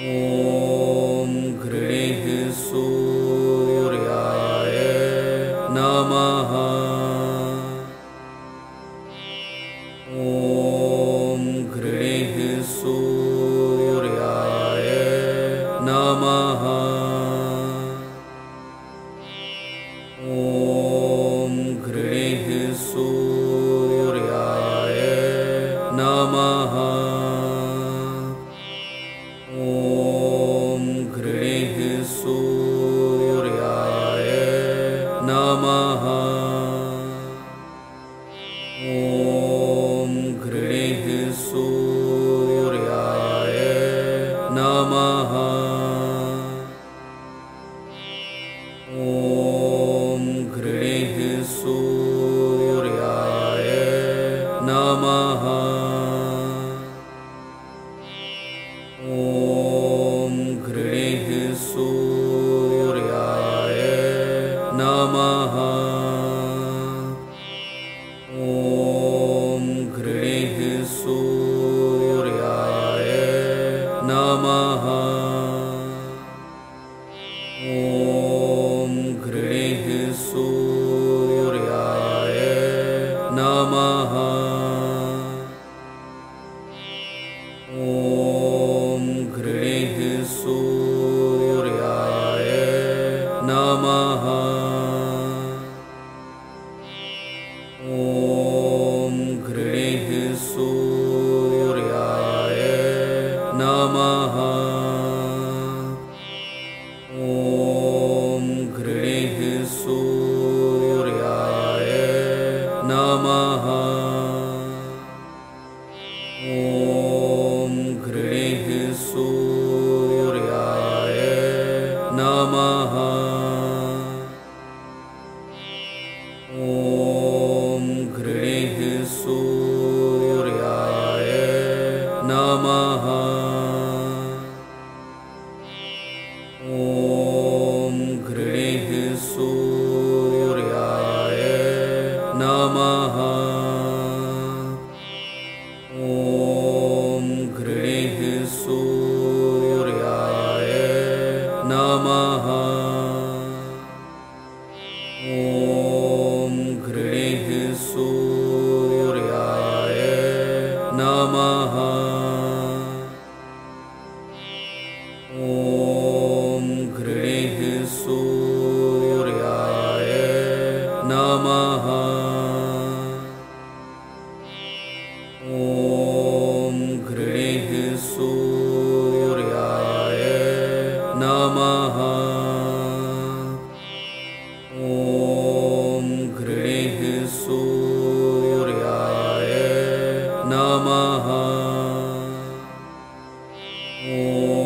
Yeah. Namaha you.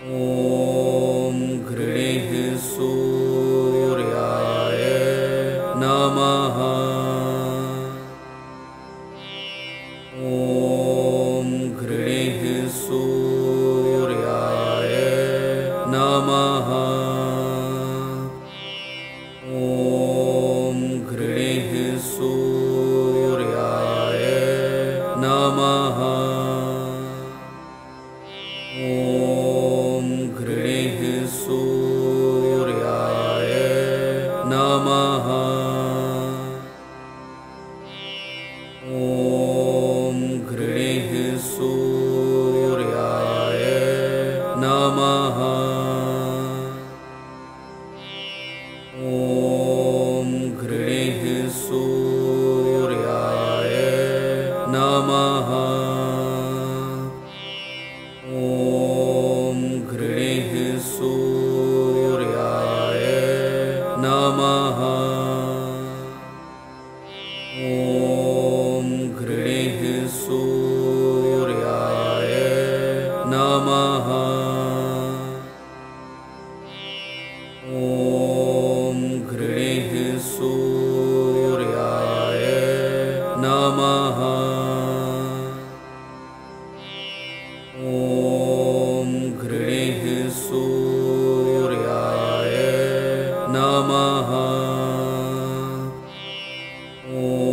Oh. Xu नमः। Oh.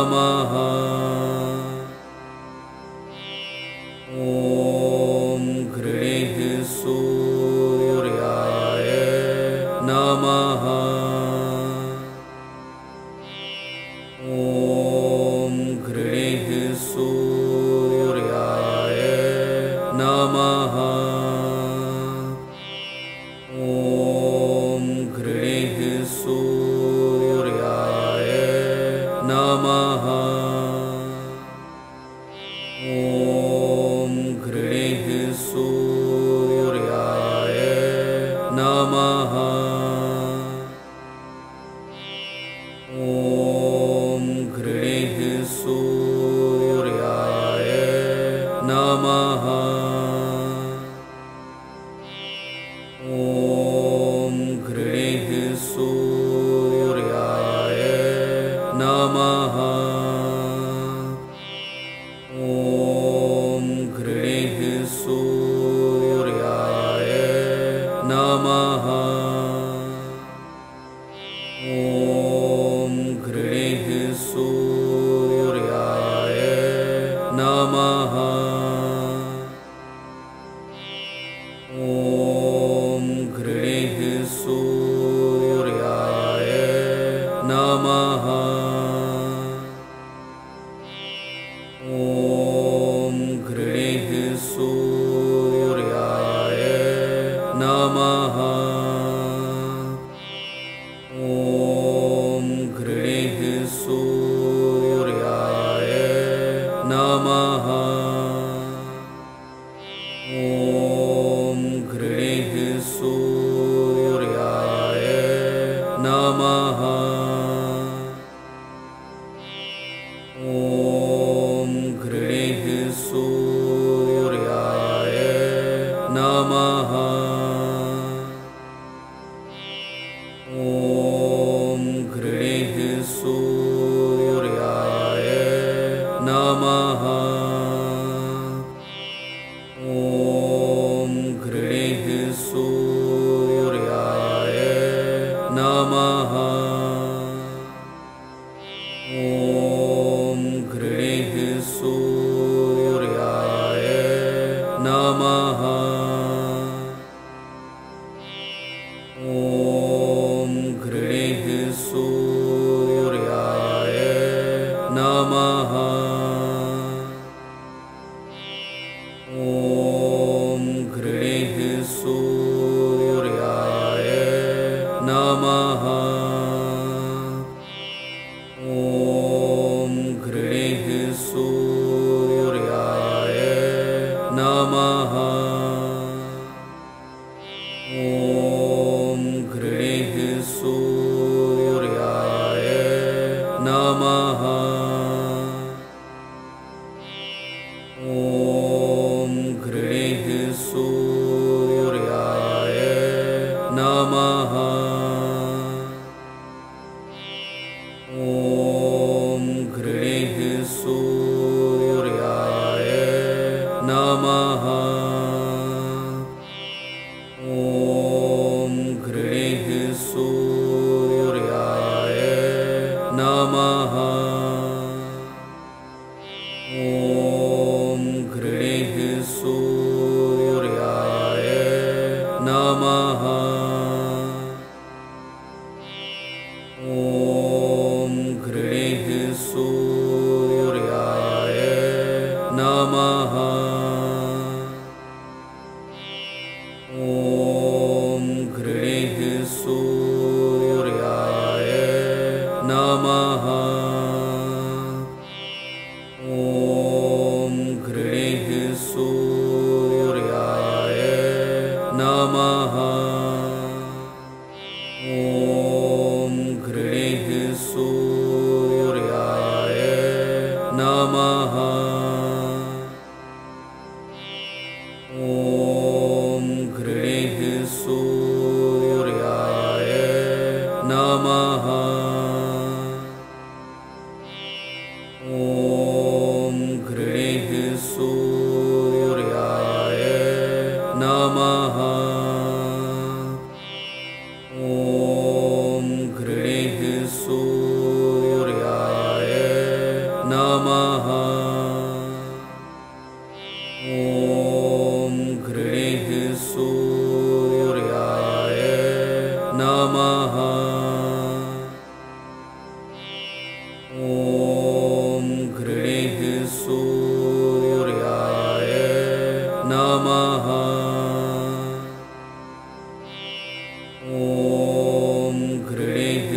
Namaha. Yeah. Jesus. नमः ॐ घृणिः सूर्याय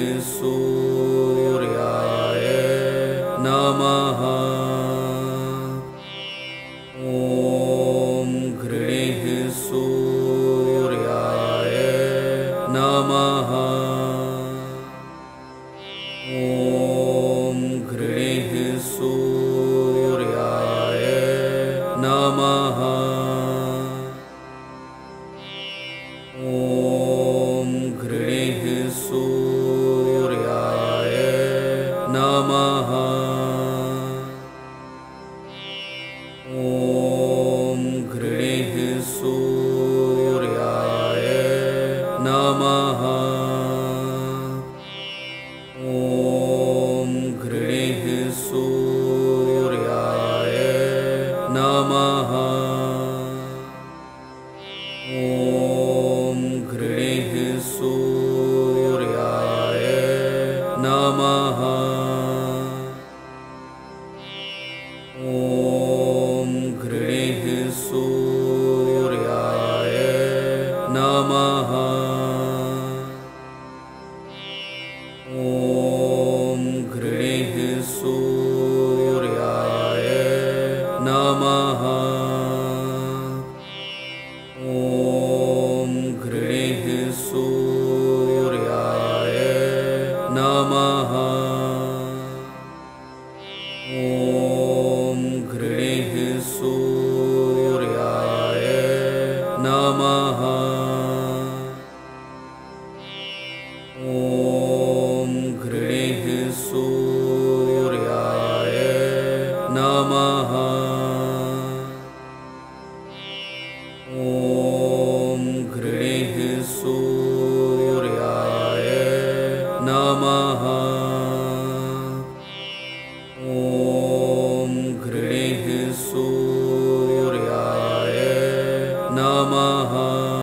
Jesús. Aha.